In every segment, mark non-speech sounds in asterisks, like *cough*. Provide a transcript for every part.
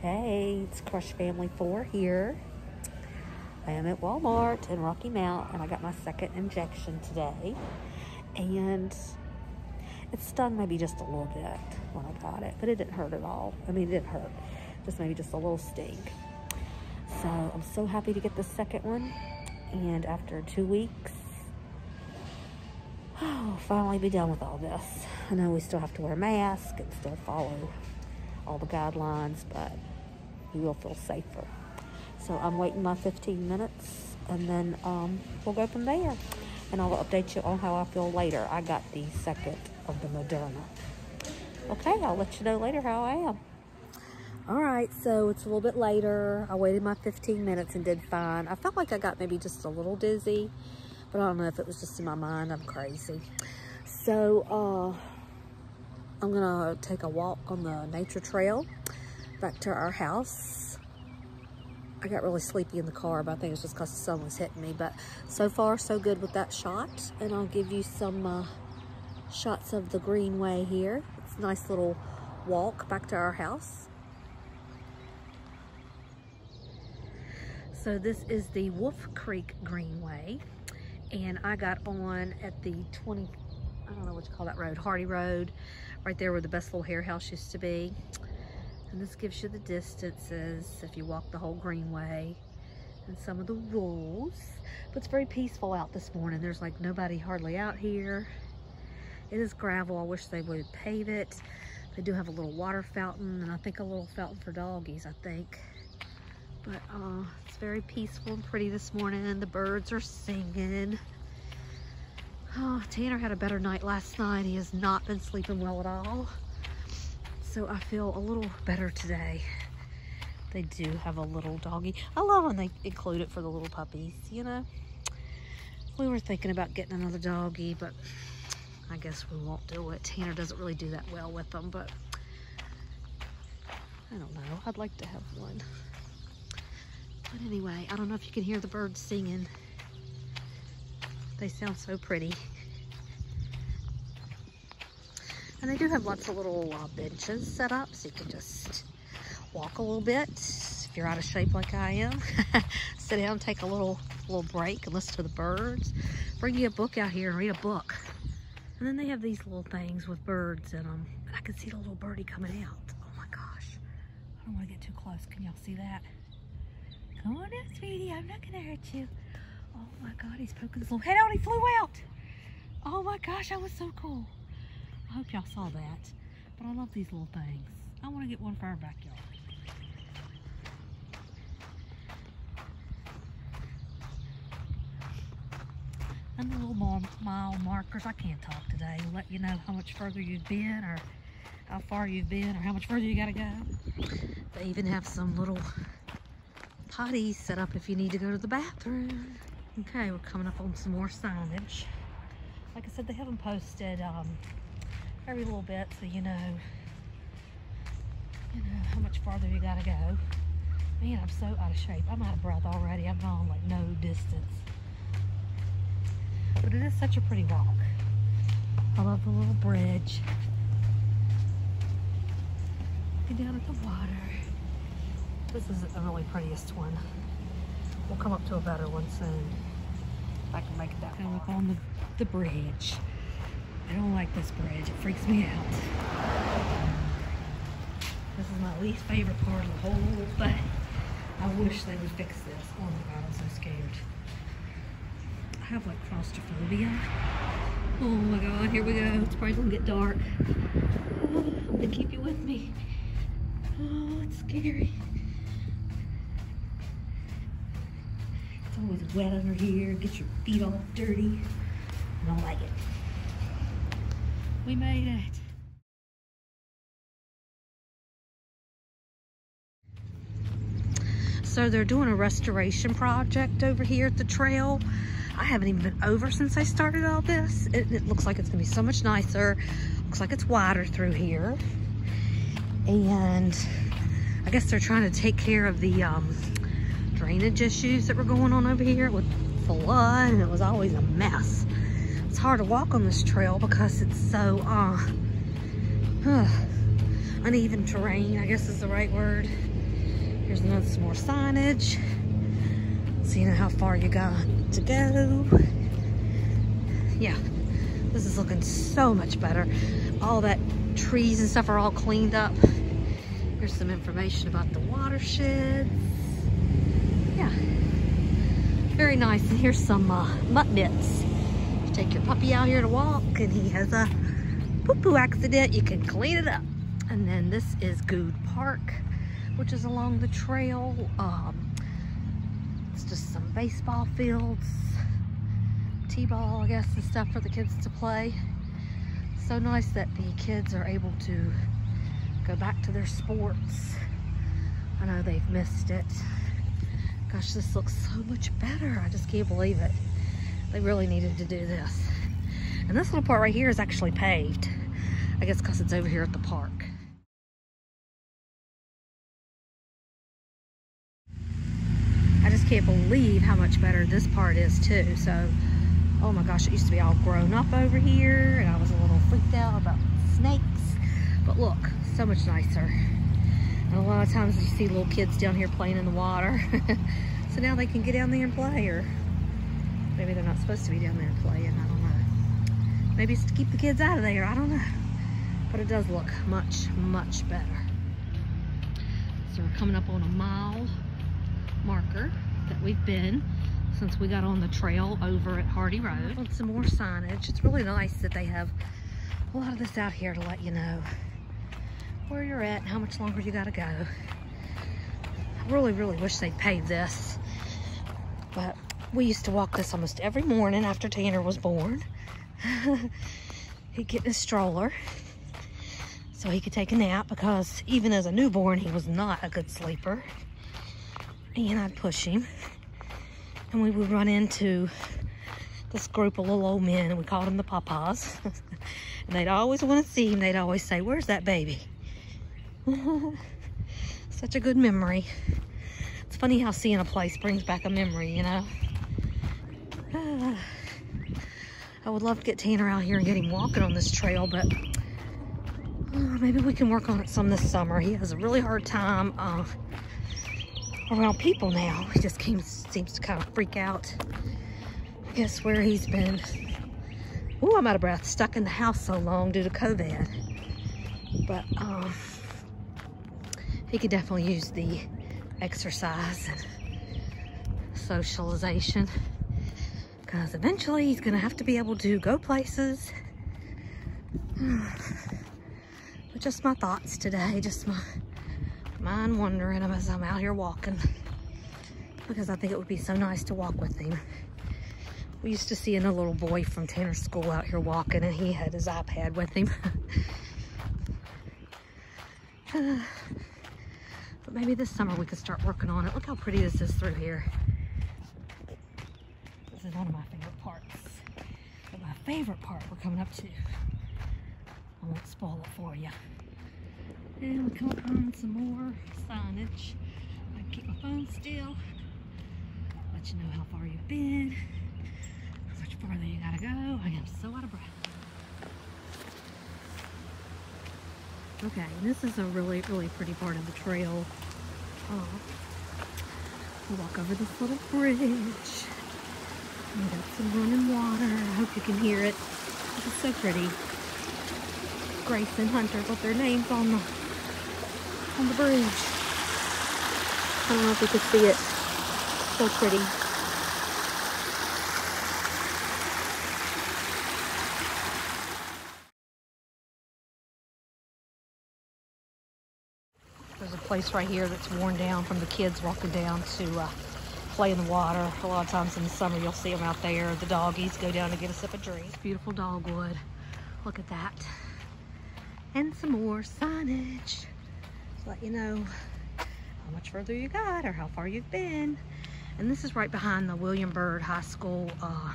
Hey, it's Crush Family 4 here. I am at Walmart in Rocky Mount and I got my second injection today. And it stung maybe just a little bit when I got it, but it didn't hurt at all. I mean, it didn't hurt, just maybe just a little sting. So I'm so happy to get the second one. And after two weeks, *sighs* I'll finally be done with all this. I know we still have to wear a mask and still follow all the guidelines, but you will feel safer. So I'm waiting my 15 minutes and then um, we'll go from there. And I'll update you on how I feel later. I got the second of the Moderna. Okay, I'll let you know later how I am. All right, so it's a little bit later. I waited my 15 minutes and did fine. I felt like I got maybe just a little dizzy, but I don't know if it was just in my mind. I'm crazy. So uh, I'm gonna take a walk on the nature trail back to our house. I got really sleepy in the car, but I think it's just because the sun was hitting me. But so far, so good with that shot. And I'll give you some uh, shots of the Greenway here. It's a nice little walk back to our house. So this is the Wolf Creek Greenway. And I got on at the 20, I don't know what you call that road, Hardy Road, right there where the Best Little Hair House used to be. And this gives you the distances if you walk the whole greenway and some of the rules. But it's very peaceful out this morning. There's like nobody hardly out here. It is gravel. I wish they would pave it. They do have a little water fountain and I think a little fountain for doggies, I think. But uh, it's very peaceful and pretty this morning. And the birds are singing. Oh, Tanner had a better night last night. He has not been sleeping well at all. So I feel a little better today. They do have a little doggy. I love when they include it for the little puppies, you know. We were thinking about getting another doggy, but I guess we won't do it. Tanner doesn't really do that well with them, but I don't know. I'd like to have one. But anyway, I don't know if you can hear the birds singing. They sound so pretty. And they do have lots of little uh, benches set up so you can just walk a little bit. If you're out of shape like I am, *laughs* sit down, take a little little break and listen to the birds. Bring you a book out here and read a book. And then they have these little things with birds in them. And I can see the little birdie coming out. Oh my gosh. I don't want to get too close. Can y'all see that? Come on in, sweetie. I'm not going to hurt you. Oh my God, he's poking his little head out. He flew out. Oh my gosh, that was so cool. I hope y'all saw that. But I love these little things. I want to get one for our backyard. And the little mile markers, I can't talk today, will let you know how much further you've been or how far you've been or how much further you gotta go. They even have some little potties set up if you need to go to the bathroom. Okay, we're coming up on some more signage. Like I said, they have them posted um, every little bit so you know, you know how much farther you gotta go. Man, I'm so out of shape. I'm out of breath already. I've gone like no distance. But it is such a pretty walk. I love the little bridge. Looking down at the water. This isn't the really prettiest one. We'll come up to a better one soon. If I can make it that far. Look on the, the bridge. I don't like this bridge. It freaks me out. This is my least favorite part of the whole thing. I wish they would fix this. Oh my god, I'm so scared. I have like claustrophobia. Oh my god, here we go. It's probably gonna get dark. Oh, I'm gonna keep you with me. Oh, it's scary. It's always wet under here. Get your feet all dirty. I don't like it. We made it. So they're doing a restoration project over here at the trail. I haven't even been over since I started all this. It, it looks like it's gonna be so much nicer. Looks like it's wider through here. And I guess they're trying to take care of the um, drainage issues that were going on over here with flood and it was always a mess. It's hard to walk on this trail because it's so uh, uneven terrain, I guess is the right word. Here's another some more signage. So you know how far you got to go. Yeah, this is looking so much better. All that trees and stuff are all cleaned up. Here's some information about the watersheds. Very nice. And here's some uh, mutt bits. You take your puppy out here to walk and he has a poo-poo accident, you can clean it up. And then this is Good Park, which is along the trail. Um, it's just some baseball fields, t-ball, I guess, and stuff for the kids to play. So nice that the kids are able to go back to their sports. I know they've missed it. Gosh, this looks so much better. I just can't believe it. They really needed to do this. And this little part right here is actually paved. I guess because it's over here at the park. I just can't believe how much better this part is too. So, oh my gosh, it used to be all grown up over here and I was a little freaked out about snakes. But look, so much nicer. A lot of times you see little kids down here playing in the water. *laughs* so now they can get down there and play or maybe they're not supposed to be down there playing, I don't know. Maybe it's to keep the kids out of there, I don't know. But it does look much, much better. So we're coming up on a mile marker that we've been since we got on the trail over at Hardy Road. On some more signage. It's really nice that they have a lot of this out here to let you know where you're at and how much longer you gotta go. I really, really wish they'd pave this. But we used to walk this almost every morning after Tanner was born. *laughs* He'd get in his stroller so he could take a nap because even as a newborn, he was not a good sleeper. And I'd push him. And we would run into this group of little old men, and we called them the Papas. *laughs* and they'd always want to see him. They'd always say, where's that baby? *laughs* Such a good memory. It's funny how seeing a place brings back a memory, you know? *sighs* I would love to get Tanner out here and get him walking on this trail, but uh, maybe we can work on it some this summer. He has a really hard time uh, around people now. He just came, seems to kind of freak out. Guess where he's been. Oh, I'm out of breath. Stuck in the house so long due to COVID. But um, he could definitely use the exercise and socialization because eventually he's gonna have to be able to go places. *sighs* But just my thoughts today just my mind wandering as I'm out here walking because I think it would be so nice to walk with him. We used to see a little boy from Tanner's school out here walking and he had his iPad with him *laughs* *sighs* But maybe this summer we could start working on it. Look how pretty this is through here. This is one of my favorite parts. But my favorite part we're coming up to. I won't spoil it for you. And we come upon some more signage. I keep my phone still. Let you know how far you've been. How much farther you gotta go. I am so out of breath. Okay, this is a really, really pretty part of the trail. Oh, we'll walk over this little bridge. We got some running water. I hope you can hear it. This is so pretty. Grace and Hunter put their names on the on the bridge. I don't know if you can see it. So pretty. Place right here that's worn down from the kids walking down to uh, play in the water. A lot of times in the summer you'll see them out there. The doggies go down to get a sip of drink. Beautiful dogwood. Look at that. And some more signage to let you know how much further you got or how far you've been. And this is right behind the William Byrd High School, uh,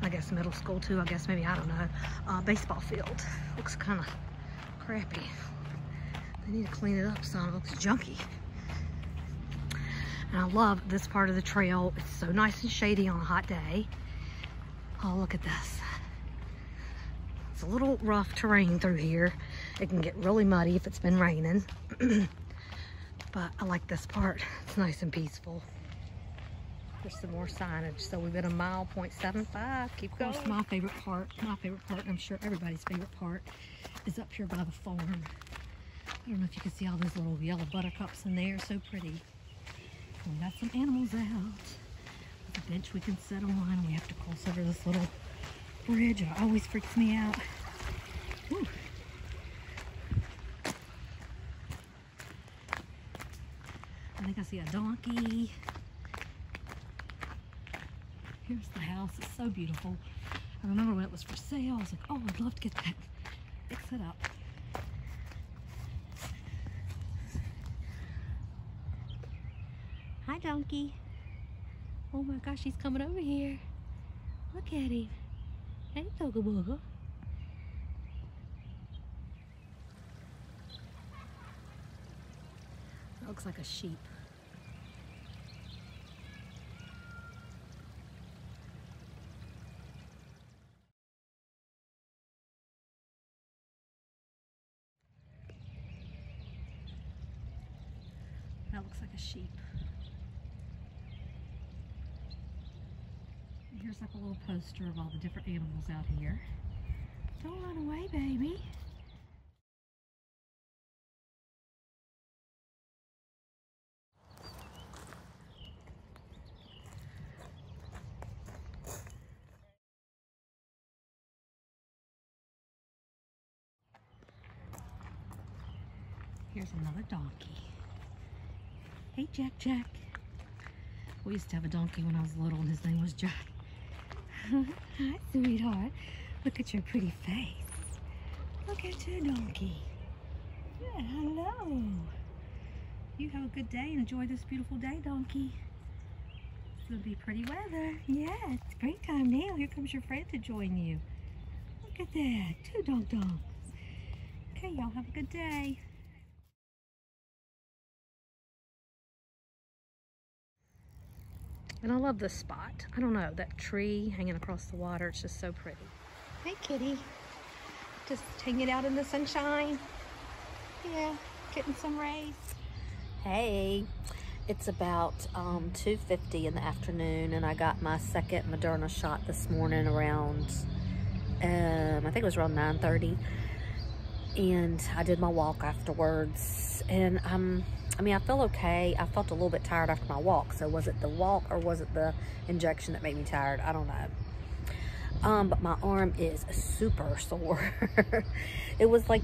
I guess middle school too, I guess maybe, I don't know, uh, baseball field. Looks kind of crappy. They need to clean it up some. It looks junky. And I love this part of the trail. It's so nice and shady on a hot day. Oh, look at this. It's a little rough terrain through here. It can get really muddy if it's been raining. *clears throat* but I like this part. It's nice and peaceful. There's some more signage. So we've been a mile, 0.75. Keep going. my favorite part, my favorite part, and I'm sure everybody's favorite part, is up here by the farm. I don't know if you can see all those little yellow buttercups in there. So pretty. We got some animals out. A bench we can sit on. We have to cross over this little bridge. It always freaks me out. I think I see a donkey. Here's the house. It's so beautiful. I remember when it was for sale. I was like, oh, I'd love to get that. Fix it up. Hi, donkey. Oh my gosh, he's coming over here. Look at him. Hey, Toga Booga. Looks like a sheep. That looks like a sheep. Here's like a little poster of all the different animals out here. Don't run away, baby. Here's another donkey. Hey, Jack Jack. We used to have a donkey when I was little and his name was Jack. Hi, *laughs* sweetheart. Look at your pretty face. Look at your donkey. Yeah, hello. You have a good day and enjoy this beautiful day, donkey. It's gonna be pretty weather. Yeah, it's springtime now. Here comes your friend to join you. Look at that, two dog dogs. Okay, y'all have a good day. And I love this spot. I don't know, that tree hanging across the water, it's just so pretty. Hey kitty, just hanging out in the sunshine. Yeah, getting some rays. Hey, it's about um, 2.50 in the afternoon and I got my second Moderna shot this morning around, um, I think it was around 9.30 and I did my walk afterwards and I'm I mean, I felt okay. I felt a little bit tired after my walk. So was it the walk or was it the injection that made me tired? I don't know. Um, but my arm is super *laughs* sore. it was like,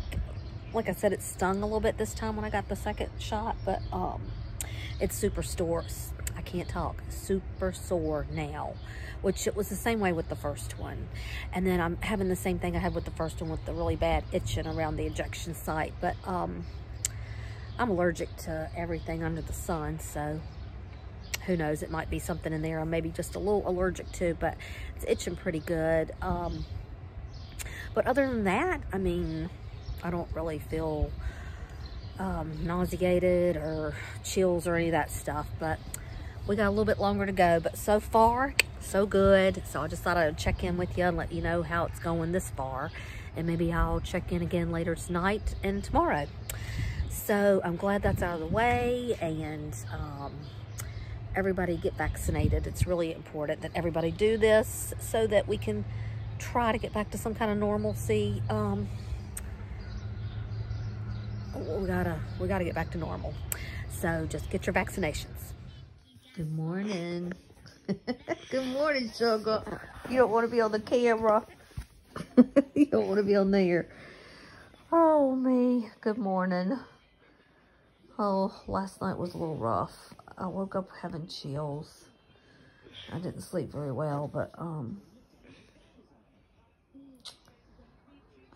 like I said, it stung a little bit this time when I got the second shot, but um, it's super sore. I can't talk. Super sore now, which it was the same way with the first one. And then I'm having the same thing I had with the first one with the really bad itching around the injection site. But um, I'm allergic to everything under the sun, so who knows, it might be something in there I'm maybe just a little allergic to, but it's itching pretty good. Um, but other than that, I mean, I don't really feel um, nauseated or chills or any of that stuff, but we got a little bit longer to go, but so far, so good. So I just thought I'd check in with you and let you know how it's going this far. And maybe I'll check in again later tonight and tomorrow. So I'm glad that's out of the way and um, everybody get vaccinated. It's really important that everybody do this so that we can try to get back to some kind of normalcy. Um, we gotta, we gotta get back to normal. So just get your vaccinations. Good morning. *laughs* Good morning, sugar. You don't want to be on the camera. *laughs* you don't want to be on there. Oh, me. Good morning. Oh, last night was a little rough. I woke up having chills. I didn't sleep very well, but um,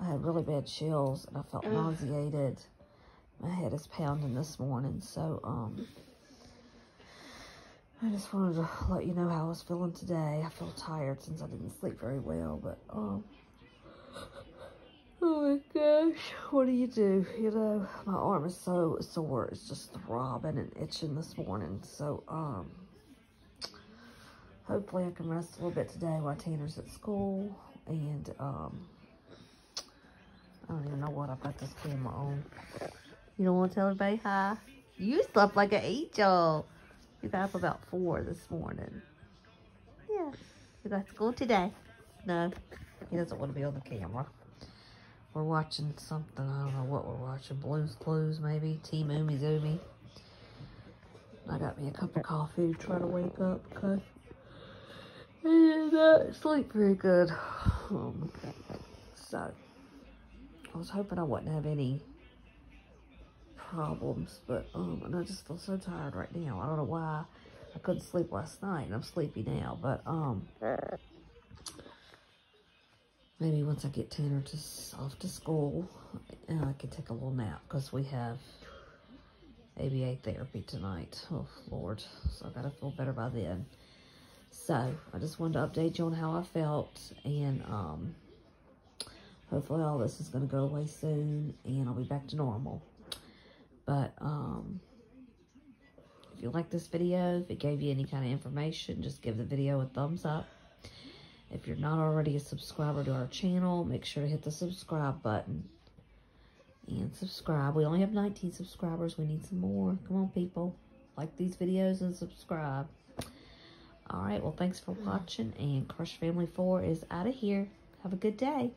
I had really bad chills and I felt nauseated. My head is pounding this morning, so um, I just wanted to let you know how I was feeling today. I feel tired since I didn't sleep very well, but um, Oh my gosh, what do you do? You know, my arm is so sore. It's just throbbing and itching this morning. So, um, hopefully I can rest a little bit today while Tanner's at school. And, um, I don't even know what I've got this camera on. You don't want to tell everybody hi? You slept like an angel. You got up about four this morning. Yeah. You got school today. No. He doesn't want to be on the camera. We're watching something. I don't know what we're watching. Blues Clues, maybe. Team Umizoomi. I got me a cup of coffee to try to wake up because I did not sleep very good. *sighs* Um, so, I was hoping I wouldn't have any problems, but um, and I just feel so tired right now. I don't know why I couldn't sleep last night, and I'm sleepy now, but um, maybe once I get Tanner to off to school, I can take a little nap because we have ABA therapy tonight. Oh Lord, so I gotta feel better by then. So I just wanted to update you on how I felt, and um, hopefully all this is gonna go away soon, and I'll be back to normal. But um, if you like this video, if it gave you any kind of information, just give the video a thumbs up. If you're not already a subscriber to our channel, make sure to hit the subscribe button. And subscribe. We only have 19 subscribers. We need some more. Come on, people. Like these videos and subscribe. Alright, well, thanks for watching. And Crush Family 4 is out of here. Have a good day.